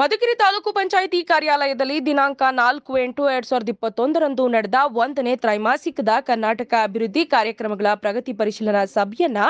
ಮಧುಗಿರಿ ತಾಲೂಕು ಪಂಚಾಯಿತಿ ಕಾರ್ಯಾಲಯದಲ್ಲಿ ದಿನಾಂಕ ನಾಲ್ಕು ಎಂಟು ಎರಡ್ ಸಾವಿರದ ಇಪ್ಪತ್ತೊಂದರಂದು ನಡೆದ ಒಂದನೇ ತ್ರೈಮಾಸಿಕದ ಕರ್ನಾಟಕ ಅಭಿವೃದ್ಧಿ ಕಾರ್ಯಕ್ರಮಗಳ ಪ್ರಗತಿ ಪರಿಶೀಲನಾ ಸಭೆಯನ್ನ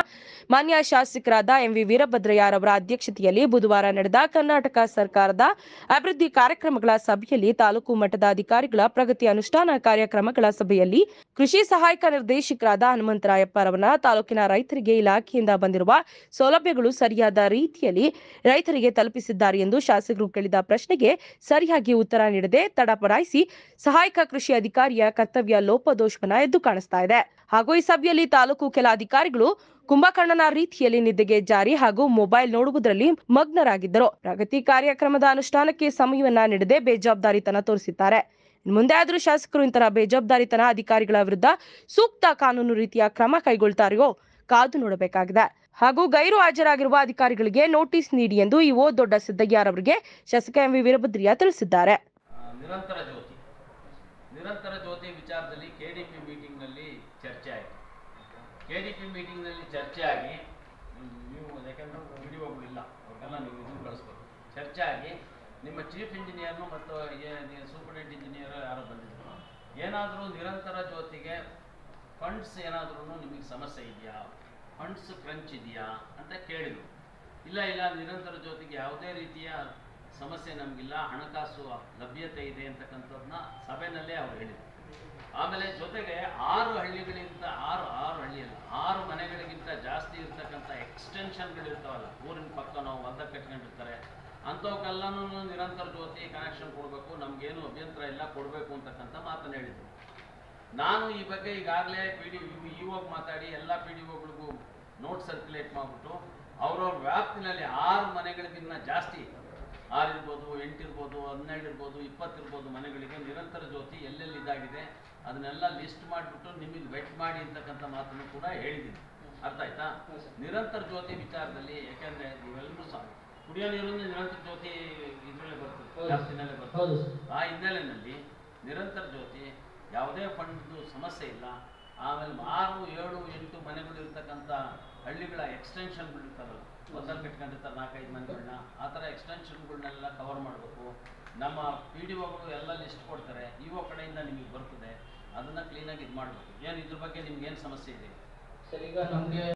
ಮಾನ್ಯ ಶಾಸಕರಾದ ಎಂವಿ ವೀರಭದ್ರಯ್ಯರವರ ಅಧ್ಯಕ್ಷತೆಯಲ್ಲಿ ಬುಧವಾರ ನಡೆದ ಕರ್ನಾಟಕ ಸರ್ಕಾರದ ಅಭಿವೃದ್ಧಿ ಕಾರ್ಯಕ್ರಮಗಳ ಸಭೆಯಲ್ಲಿ ತಾಲೂಕು ಮಟ್ಟದ ಅಧಿಕಾರಿಗಳ ಪ್ರಗತಿ ಅನುಷ್ಠಾನ ಕಾರ್ಯಕ್ರಮಗಳ ಸಭೆಯಲ್ಲಿ ಕೃಷಿ ಸಹಾಯಕ ನಿರ್ದೇಶಕರಾದ ಹನುಮಂತರಾಯಪ್ಪರವರ ತಾಲೂಕಿನ ರೈತರಿಗೆ ಇಲಾಖೆಯಿಂದ ಬಂದಿರುವ ಸೌಲಭ್ಯಗಳು ಸರಿಯಾದ ರೀತಿಯಲ್ಲಿ ರೈತರಿಗೆ ತಲುಪಿಸಿದ್ದಾರೆ ಎಂದು ಶಾಸಕರು ಕೇಳಿದ ಪ್ರಶ್ನೆಗೆ ಸರಿಯಾಗಿ ಉತ್ತರ ನೀಡದೆ ತಡಪಡಾಯಿಸಿ ಸಹಾಯಕ ಕೃಷಿ ಅಧಿಕಾರಿಯ ಕರ್ತವ್ಯ ಲೋಪದೋಷವನ್ನ ಎದ್ದು ಕಾಣಿಸ್ತಾ ಇದೆ. ಹಾಗೂ ಈ ಸಭೆಯಲ್ಲಿ ತಾಲೂಕು ಕೆಲ ಅಧಿಕಾರಿಗಳು ಕುಂಭಕರ್ಣನ ರೀತಿಯಲ್ಲಿ ನಿದ್ದೆಗೆ ಜಾರಿ ಹಾಗೂ ಮೊಬೈಲ್ ನೋಡುವುದರಲ್ಲಿ ಮಗ್ನರಾಗಿದ್ದರು. ಪ್ರಗತಿ ಕಾರ್ಯಕ್ರಮದ ಅನುಷ್ಠಾನಕ್ಕೆ ಸಮಯವನ್ನ ನೀಡದೆ ಬೇಜವಾಬ್ದಾರಿತನ ತೋರಿಸಿದ್ದಾರೆ. ಮುಂದೆ ಆದರೂ ಶಾಸಕರು ಇಂತಹ ಬೇಜವಾಬ್ದಾರಿತನ ಅಧಿಕಾರಿಗಳ ವಿರುದ್ಧ ಸೂಕ್ತ ಕಾನೂನು ರೀತಿಯ ಕ್ರಮ ಕೈಗೊಳ್ತಾರೆಯೋ ಕಾದು ನೋಡಬೇಕಾಗಿದೆ. ಹಾಗೂ ಗೈರು ಹಾಜರಾಗಿರುವ ಅಧಿಕಾರಿಗಳಿಗೆ ನೋಟಿಸ್ ನೀಡಿ ಎಂದು ಇಒ ದೊಡ್ಡ ಸಿದ್ದಯ್ಯರವರಿಗೆ ಶಾಸಕ ಎಂವಿ ವೀರಭದ್ರಿಯ ತಿಳಿಸಿದ್ದಾರೆ. ನಿರಂತರ ಜ್ಯೋತಿ. ನಿರಂತರ ಜ್ಯೋತಿ ವಿಚಾರದಲ್ಲಿ ಕೆಡಿಪಿ ಮೀಟಿಂಗ್ನಲ್ಲಿ ಚರ್ಚೆ ಆಯಿತು. ಕೆ ಡಿ ಪಿ ಮೀಟಿಂಗ್ನಲ್ಲಿ ಚರ್ಚೆ ಆಗಿ ನೀವು ಯಾಕೆಂದ್ರೆ ವಿಡಿಯೋಗಳು ಇಲ್ಲ, ಅವ್ರಿಗೆಲ್ಲ ನೀವು ಇದನ್ನು ಚರ್ಚೆ ಆಗಿ ನಿಮ್ಮ ಚೀಫ್ ಇಂಜಿನಿಯರ್ನು ಮತ್ತು ಸೂಪರ್ಡೆಂಟ್ ಇಂಜಿನಿಯರ್ ಯಾರೋ ಬಂದಿದ್ರು. ಏನಾದರೂ ನಿರಂತರ ಜ್ಯೋತಿಗೆ ಫಂಡ್ಸ್ ಏನಾದ್ರೂ ನಿಮಗೆ ಸಮಸ್ಯೆ ಇದೆಯಾ? ಫಂಡ್ಸ್ ಕ್ರಂಚ್ ಇದೆಯಾ? ಅಂತ ಕೇಳಿದ್ರು. ಇಲ್ಲ ಇಲ್ಲ, ನಿರಂತರ ಜ್ಯೋತಿಗೆ ಯಾವುದೇ ರೀತಿಯ ಸಮಸ್ಯೆ ನಮಗಿಲ್ಲ, ಹಣಕಾಸು ಲಭ್ಯತೆ ಇದೆ ಅಂತಕ್ಕಂಥದ್ದನ್ನ ಸಭೆನಲ್ಲೇ ಅವ್ರು ಹೇಳಿದ್ರು. ಆಮೇಲೆ ಜೊತೆಗೆ ಆರು ಹಳ್ಳಿಗಳಿಗಿಂತ, ಆರು ಆರು ಹಳ್ಳಿಯಲ್ಲ, ಆರು ಮನೆಗಳಿಗಿಂತ ಜಾಸ್ತಿ ಇರ್ತಕ್ಕಂಥ ಎಕ್ಸ್ಟೆನ್ಷನ್ಗಳಿರ್ತಾವಲ್ಲ ಊರಿನ ನಾವು ಹೊಲ್ದ ಕಟ್ಕೊಂಡಿರ್ತಾರೆ, ಅಂಥವಕ್ಕೆಲ್ಲನೂ ನಿರಂತರ ಜ್ಯೋತಿ ಕನೆಕ್ಷನ್ ಕೊಡಬೇಕು, ನಮಗೇನು ಅಭ್ಯಂತರ ಇಲ್ಲ, ಕೊಡಬೇಕು ಅಂತಕ್ಕಂಥ ಮಾತನ್ನು ಹೇಳಿದ್ರು. ನಾನು ಈ ಬಗ್ಗೆ ಈಗಾಗಲೇ ಪಿ ಡಿ ಇವಾಗ ಮಾತಾಡಿ ಎಲ್ಲ ಪಿ ಡಿ ಒಗಳಿಗೂ ನೋಟ್ ಸರ್ಕ್ಯುಲೇಟ್ ಮಾಡಿಬಿಟ್ಟು, ಅವ್ರವ್ರ ವ್ಯಾಪ್ತಿನಲ್ಲಿ ಆರು ಮನೆಗಳಿಗಿನ್ನ ಜಾಸ್ತಿ ಆರು ಇರ್ಬೋದು ಎಂಟು ಇರ್ಬೋದು ಹನ್ನೆರಡು ಇರ್ಬೋದು ಇಪ್ಪತ್ತು ಇರ್ಬೋದು ಮನೆಗಳಿಗೆ ನಿರಂತರ ಜ್ಯೋತಿ ಎಲ್ಲೆಲ್ಲಿ ಇದಾಗಿದೆ ಅದನ್ನೆಲ್ಲ ಲಿಸ್ಟ್ ಮಾಡಿಬಿಟ್ಟು ನಿಮಗೆ ವೆಟ್ ಮಾಡಿ ಅಂತಕ್ಕಂಥ ಮಾತನ್ನು ಕೂಡ ಹೇಳಿದ್ದೀನಿ. ಅರ್ಥ ಆಯ್ತಾ? ನಿರಂತರ ಜ್ಯೋತಿ ವಿಚಾರದಲ್ಲಿ ಯಾಕೆಂದ್ರೆ ನೀವೆಲ್ಲರೂ ಸಹ ಕುಡಿಯೋ ನೀರೊಂದು ನಿರಂತರ ಜ್ಯೋತಿ ಇದರಲ್ಲೇ ಬರ್ತದೆ ಜಾಸ್ತಿ ವ್ಯಾಪ್ತಿನಲ್ಲೇ ಬರ್ತದೆ. ಆ ಹಿನ್ನೆಲೆಯಲ್ಲಿ ನಿರಂತರ ಜ್ಯೋತಿ ಯಾವುದೇ ಫಂಡ್ದು ಸಮಸ್ಯೆ ಇಲ್ಲ. ಆಮೇಲೆ ಆರು, ಏಳು, ಎಂಟು ಮನೆಗಳು ಇರ್ತಕ್ಕಂಥ ಹಳ್ಳಿಗಳ ಎಕ್ಸ್ಟೆನ್ಷನ್ಗಳು ಇರ್ತಾರಲ್ಲ ಒಂದಲ್ಲಿ ಕಟ್ಕೊಂಡಿರ್ತಾರೆ, ನಾಲ್ಕೈದು ಮನೆಗಳನ್ನ ಆ ಥರ ಎಕ್ಸ್ಟೆನ್ಷನ್ಗಳನ್ನೆಲ್ಲ ಕವರ್ ಮಾಡಬೇಕು. ನಮ್ಮ ಪಿ ಡಿ ಒಗಳು ಎಲ್ಲ ಲಿಸ್ಟ್ ಕೊಡ್ತಾರೆ, ಇ ಒ ಕಡೆಯಿಂದ ನಿಮಗೆ ಬರ್ತದೆ, ಅದನ್ನು ಕ್ಲೀನಾಗಿ ಇದು ಮಾಡಬೇಕು ಏನು ಇದ್ರ ಬಗ್ಗೆ ನಿಮ್ಗೆ ಏನು ಸಮಸ್ಯೆ ಇದೆ? ಸರ್, ಈಗ ನಮಗೆ